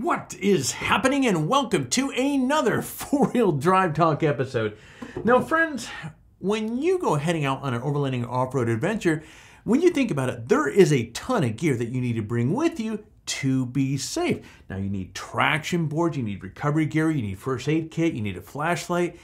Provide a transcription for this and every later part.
What is happening, and welcome to another four wheel drive talk episode. Now, friends, when you go heading out on an overlanding off road adventure, when you think about it, there is a ton of gear that you need to bring with you to be safe. Now, you need traction boards, you need recovery gear, you need first aid kit, you need a flashlight,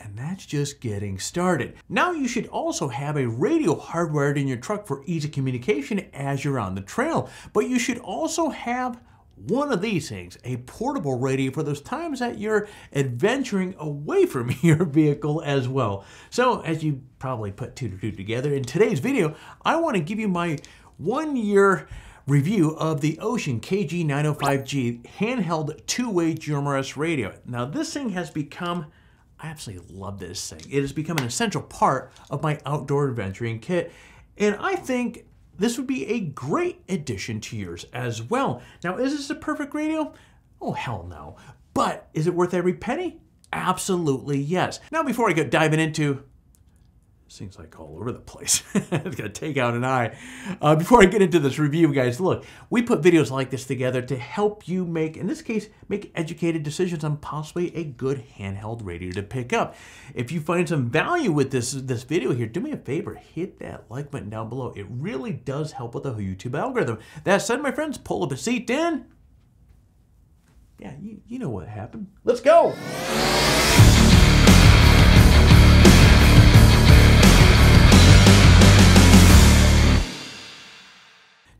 and that's just getting started. Now you should also have a radio hardwired in your truck for easy communication as you're on the trail, but you should also have one of these things, a portable radio for those times that you're adventuring away from your vehicle as well. So as you probably put two to two together, in today's video, I want to give you my one year review of the Wouxun KG905G handheld two-way GMRS radio. Now this thing has become I absolutely love this thing. It has become an essential part of my outdoor adventuring kit, and I think this would be a great addition to yours as well. Now, is this a perfect radio? Oh, hell no. But is it worth every penny? Absolutely yes. Now, before I get diving into Seems like all over the place. it's gonna take out an eye. Uh, before I get into this review, guys, look, we put videos like this together to help you make, in this case, make educated decisions on possibly a good handheld radio to pick up. If you find some value with this this video here, do me a favor, hit that like button down below. It really does help with the YouTube algorithm. That said, my friends, pull up a seat in. Yeah, you, you know what happened. Let's go.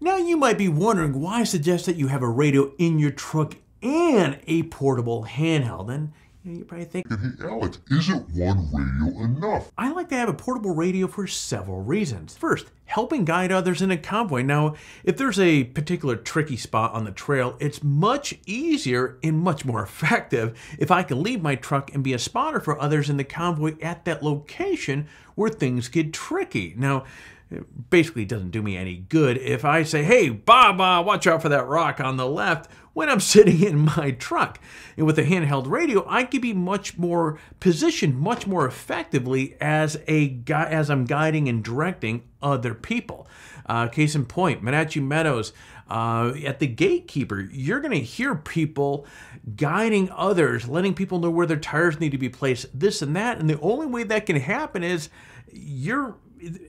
Now you might be wondering why I suggest that you have a radio in your truck and a portable handheld. And you know, you're probably think, hey Alex, isn't one radio enough? I like to have a portable radio for several reasons. First, helping guide others in a convoy. Now, if there's a particular tricky spot on the trail, it's much easier and much more effective if I can leave my truck and be a spotter for others in the convoy at that location where things get tricky. Now, it basically doesn't do me any good if I say, hey, Bob, uh, watch out for that rock on the left when I'm sitting in my truck. And with a handheld radio, I can be much more positioned much more effectively as a guy as I'm guiding and directing other people. Uh, case in point, Wenatchee Meadows, uh, at the gatekeeper, you're going to hear people guiding others, letting people know where their tires need to be placed, this and that. And the only way that can happen is you're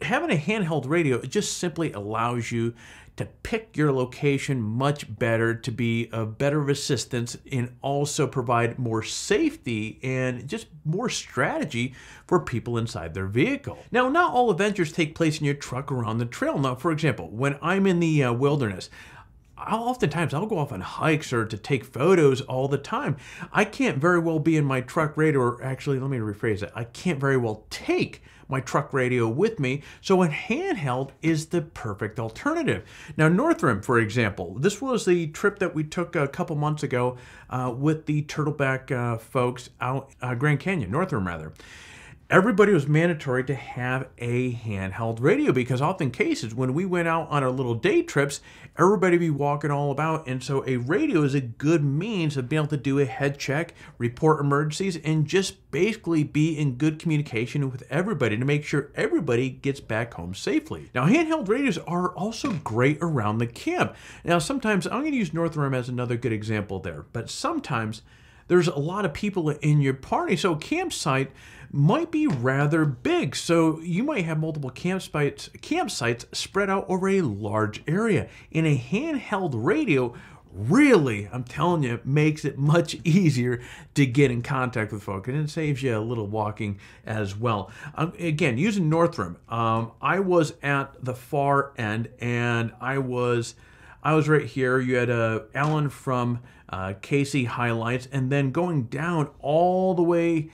having a handheld radio it just simply allows you to pick your location much better to be a better assistance and also provide more safety and just more strategy for people inside their vehicle. Now, not all adventures take place in your truck around the trail. Now, for example, when I'm in the uh, wilderness, I'll oftentimes I'll go off on hikes or to take photos all the time. I can't very well be in my truck radio, or actually, let me rephrase it. I can't very well take my truck radio with me, so a handheld is the perfect alternative. Now, Northrim, for example, this was the trip that we took a couple months ago uh, with the Turtleback uh, folks out uh, Grand Canyon, Northrim rather everybody was mandatory to have a handheld radio because often cases when we went out on our little day trips everybody be walking all about. And so a radio is a good means of being able to do a head check report emergencies and just basically be in good communication with everybody to make sure everybody gets back home safely. Now handheld radios are also great around the camp. Now sometimes i'm going to use northrim as another good example there but sometimes there's a lot of people in your party. So campsite might be rather big. So you might have multiple campsites, campsites spread out over a large area. In a handheld radio, really, I'm telling you, makes it much easier to get in contact with folks, and it saves you a little walking as well. Um, again, using Northrim, um, I was at the far end, and I was, I was right here. You had uh, Alan from uh, Casey Highlights, and then going down all the way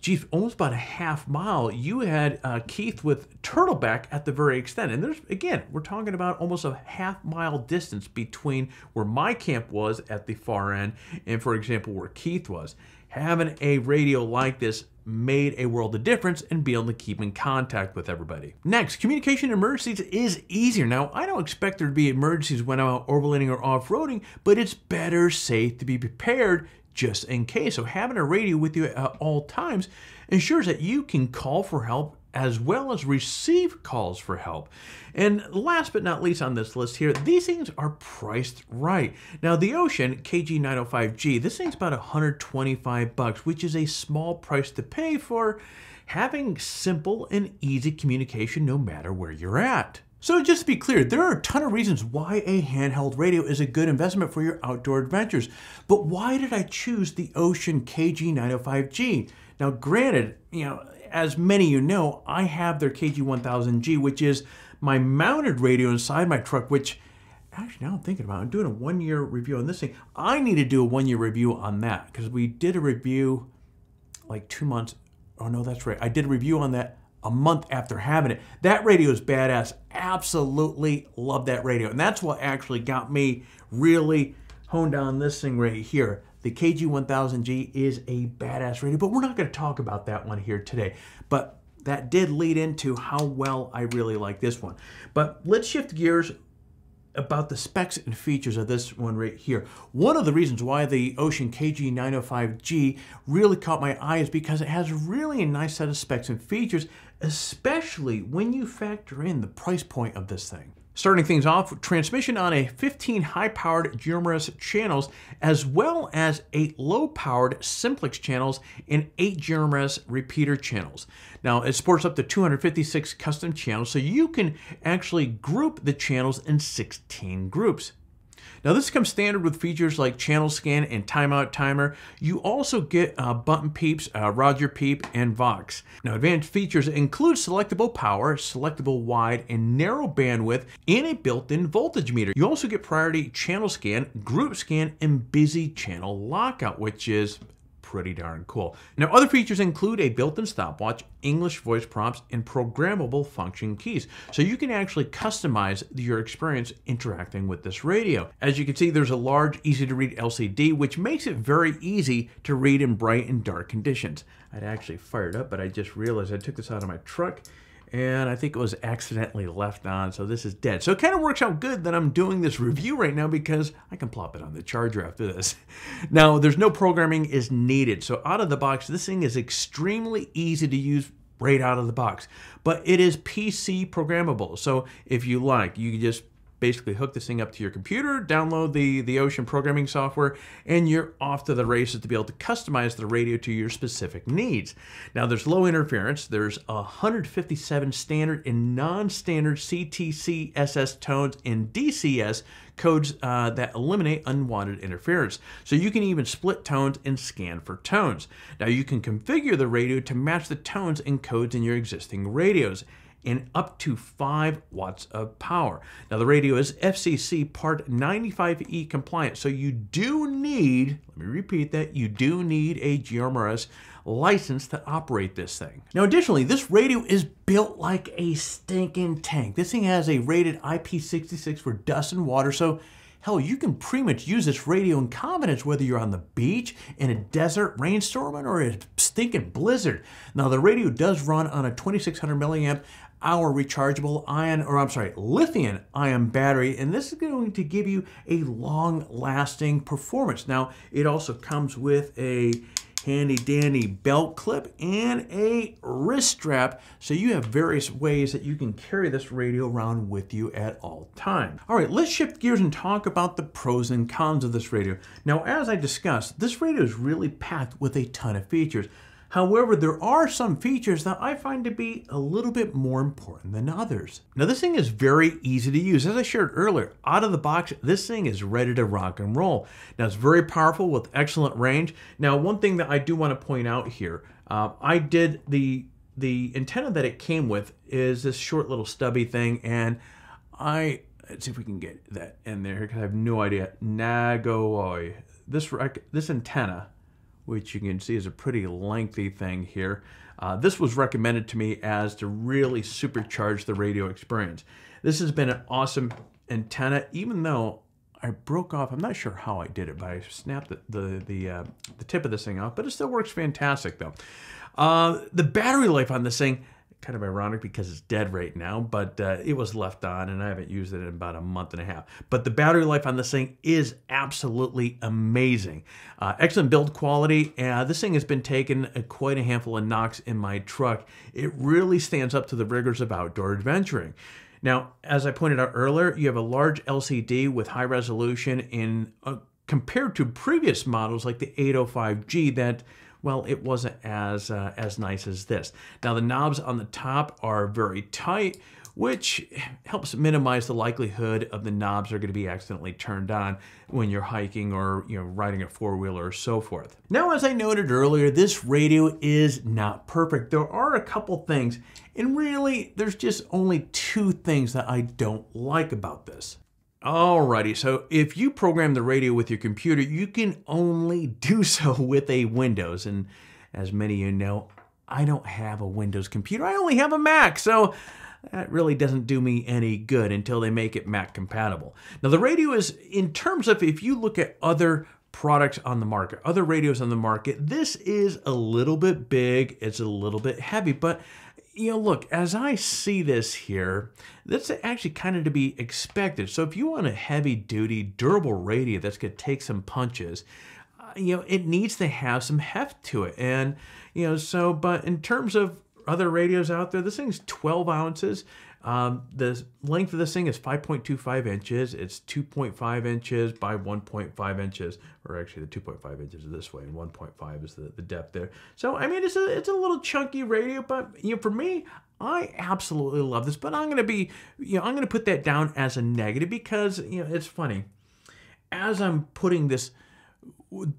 geez, almost about a half mile, you had uh, Keith with Turtleback at the very extent. And there's, again, we're talking about almost a half mile distance between where my camp was at the far end and, for example, where Keith was. Having a radio like this made a world of difference and being able to keep in contact with everybody. Next, communication emergencies is easier. Now, I don't expect there to be emergencies when I'm out overlanding or off-roading, but it's better safe to be prepared just in case. So having a radio with you at all times ensures that you can call for help as well as receive calls for help. And last but not least on this list here, these things are priced right. Now the Wouxun KG905G, this thing's about 125 bucks, which is a small price to pay for having simple and easy communication no matter where you're at. So just to be clear, there are a ton of reasons why a handheld radio is a good investment for your outdoor adventures. But why did I choose the Wouxun KG905G? Now granted, you know, as many of you know, I have their KG1000G, which is my mounted radio inside my truck, which actually now I'm thinking about it, I'm doing a one year review on this thing. I need to do a one year review on that because we did a review like two months. Oh no, that's right. I did a review on that a month after having it. That radio is badass. Absolutely love that radio. And that's what actually got me really honed on this thing right here. The KG1000G is a badass radio, but we're not going to talk about that one here today. But that did lead into how well I really like this one. But let's shift gears about the specs and features of this one right here. One of the reasons why the Wouxun KG905G really caught my eye is because it has really a nice set of specs and features, especially when you factor in the price point of this thing. Starting things off, transmission on a 15 high-powered GMRS channels, as well as 8 low-powered simplex channels and 8 GMRS repeater channels. Now, it supports up to 256 custom channels, so you can actually group the channels in 16 groups. Now this comes standard with features like channel scan and timeout timer. You also get uh, button beeps, uh, Roger beep, and Vox. Now advanced features include selectable power, selectable wide and narrow bandwidth, and a built-in voltage meter. You also get priority channel scan, group scan, and busy channel lockout, which is pretty darn cool. Now, other features include a built-in stopwatch, English voice prompts, and programmable function keys. So you can actually customize your experience interacting with this radio. As you can see, there's a large, easy-to-read LCD, which makes it very easy to read in bright and dark conditions. I'd actually fired up, but I just realized I took this out of my truck and I think it was accidentally left on, so this is dead. So it kind of works out good that I'm doing this review right now because I can plop it on the charger after this. Now, there's no programming is needed, so out of the box, this thing is extremely easy to use right out of the box. But it is PC programmable, so if you like, you can just basically hook this thing up to your computer, download the, the Wouxun programming software, and you're off to the races to be able to customize the radio to your specific needs. Now, there's low interference. There's 157 standard and non-standard CTCSS tones and DCS codes uh, that eliminate unwanted interference. So you can even split tones and scan for tones. Now you can configure the radio to match the tones and codes in your existing radios and up to 5 watts of power. Now the radio is FCC Part 95E compliant, so you do need, let me repeat that, you do need a GMRS license to operate this thing. Now additionally, this radio is built like a stinking tank. This thing has a rated IP66 for dust and water, so Hell, you can pretty much use this radio in confidence whether you're on the beach, in a desert rainstorm, or a stinking blizzard. Now, the radio does run on a 2600 milliamp hour rechargeable ion, or I'm sorry, lithium ion battery, and this is going to give you a long lasting performance. Now, it also comes with a handy dandy belt clip and a wrist strap so you have various ways that you can carry this radio around with you at all times. All right, let's shift gears and talk about the pros and cons of this radio. Now, as I discussed, this radio is really packed with a ton of features. However, there are some features that I find to be a little bit more important than others. Now this thing is very easy to use. As I shared earlier, out of the box, this thing is ready to rock and roll. Now it's very powerful with excellent range. Now one thing that I do want to point out here, uh, I did the the antenna that it came with is this short little stubby thing and I let's see if we can get that in there because I have no idea. Nagoi. This this antenna which you can see is a pretty lengthy thing here. Uh, this was recommended to me as to really supercharge the radio experience. This has been an awesome antenna, even though I broke off. I'm not sure how I did it, but I snapped the the the, uh, the tip of this thing off. But it still works fantastic though. Uh, the battery life on this thing kind of ironic because it's dead right now, but uh, it was left on and I haven't used it in about a month and a half. But the battery life on this thing is absolutely amazing. Uh, excellent build quality. Uh, this thing has been taking a, quite a handful of knocks in my truck. It really stands up to the rigors of outdoor adventuring. Now, as I pointed out earlier, you have a large LCD with high resolution in uh, compared to previous models like the 805G that well, it wasn't as uh, as nice as this. Now the knobs on the top are very tight, which helps minimize the likelihood of the knobs are going to be accidentally turned on when you're hiking or you know riding a four-wheeler or so forth. Now, as I noted earlier, this radio is not perfect. There are a couple things, and really, there's just only two things that I don't like about this. Alrighty, so if you program the radio with your computer, you can only do so with a Windows. And as many of you know, I don't have a Windows computer. I only have a Mac, so that really doesn't do me any good until they make it Mac compatible. Now the radio is, in terms of if you look at other products on the market, other radios on the market, this is a little bit big, it's a little bit heavy, but you know, look, as I see this here, that's actually kind of to be expected. So if you want a heavy duty, durable radio that's going to take some punches, uh, you know, it needs to have some heft to it. And, you know, so, but in terms of other radios out there, this thing's 12 ounces. Um, the length of this thing is 5.25 inches. It's 2.5 inches by 1.5 inches, or actually the 2.5 inches is this way, and 1.5 is the, the depth there. So, I mean, it's a, it's a little chunky radio, but, you know, for me, I absolutely love this, but I'm going to be, you know, I'm going to put that down as a negative because, you know, it's funny. As I'm putting this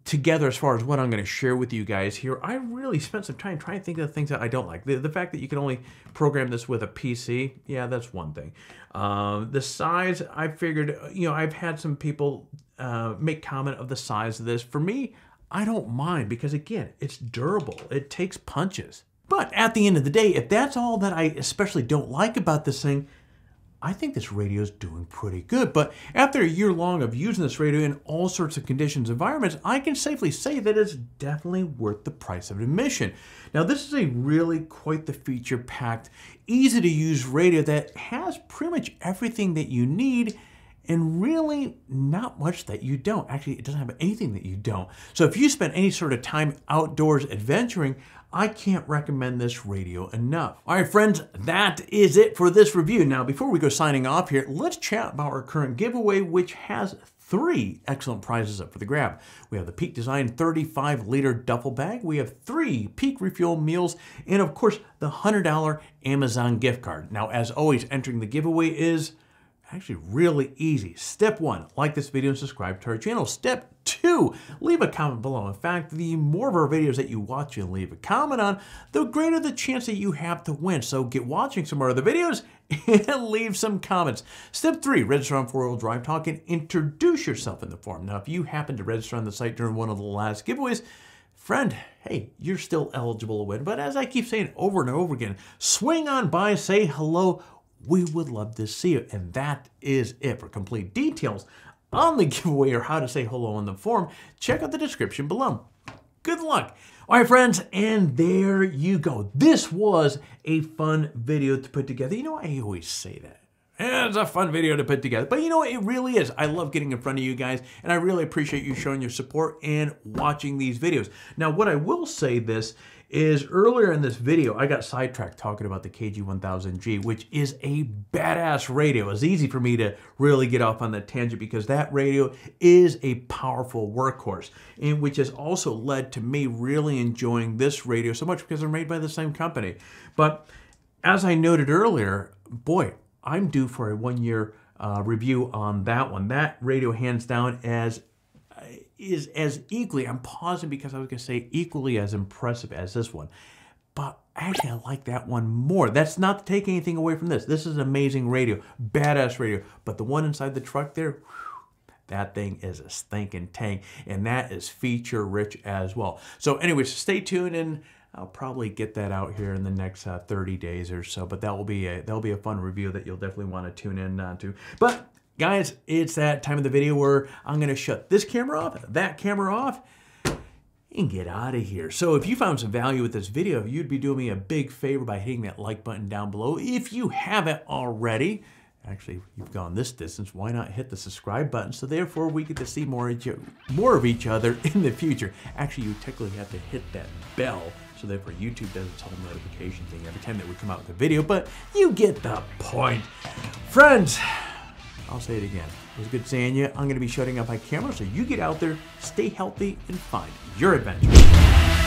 together as far as what I'm going to share with you guys here, I really spent some time trying to think of the things that I don't like. The, the fact that you can only program this with a PC, yeah, that's one thing. Uh, the size, I figured, you know, I've had some people uh, make comment of the size of this. For me, I don't mind because, again, it's durable. It takes punches. But at the end of the day, if that's all that I especially don't like about this thing, I think this radio is doing pretty good. But after a year long of using this radio in all sorts of conditions environments, I can safely say that it's definitely worth the price of admission. Now, this is a really quite the feature packed, easy to use radio that has pretty much everything that you need and really not much that you don't. Actually, it doesn't have anything that you don't. So if you spend any sort of time outdoors adventuring, I can't recommend this radio enough. All right, friends, that is it for this review. Now, before we go signing off here, let's chat about our current giveaway, which has three excellent prizes up for the grab. We have the Peak Design 35 liter duffel bag, we have three Peak Refuel meals, and of course, the $100 Amazon gift card. Now, as always, entering the giveaway is actually really easy. Step one, like this video and subscribe to our channel. Step two, leave a comment below. In fact, the more of our videos that you watch and leave a comment on, the greater the chance that you have to win. So get watching some more of the videos and leave some comments. Step three, register on 4 Wheel Drive Talk and introduce yourself in the forum. Now, if you happen to register on the site during one of the last giveaways, friend, hey, you're still eligible to win. But as I keep saying over and over again, swing on by, say hello, we would love to see it. And that is it. For complete details on the giveaway or how to say hello on the forum, check out the description below. Good luck. All right, friends, and there you go. This was a fun video to put together. You know, I always say that. It's a fun video to put together. But you know? It really is. I love getting in front of you guys, and I really appreciate you showing your support and watching these videos. Now, what I will say this is earlier in this video, I got sidetracked talking about the KG1000G, which is a badass radio. It's easy for me to really get off on that tangent because that radio is a powerful workhorse, and which has also led to me really enjoying this radio so much because they're made by the same company. But as I noted earlier, boy, I'm due for a one year uh, review on that one. That radio, hands down, as is as equally, I'm pausing because I was going to say equally as impressive as this one. But actually, I like that one more. That's not to take anything away from this. This is amazing radio, badass radio. But the one inside the truck there, whew, that thing is a stinking tank, and that is feature rich as well. So, anyways, stay tuned, and I'll probably get that out here in the next uh, 30 days or so. But that will be a that will be a fun review that you'll definitely want to tune in uh, to. But Guys, it's that time of the video where I'm going to shut this camera off, that camera off, and get out of here. So if you found some value with this video, you'd be doing me a big favor by hitting that like button down below. If you haven't already, actually you've gone this distance, why not hit the subscribe button so therefore we get to see more, more of each other in the future. Actually, you technically have to hit that bell so therefore YouTube does its whole notification thing every time that we come out with a video, but you get the point. Friends, I'll say it again. It was good seeing you. I'm going to be shutting up my camera, so you get out there, stay healthy, and find your adventure.